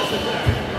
necessary.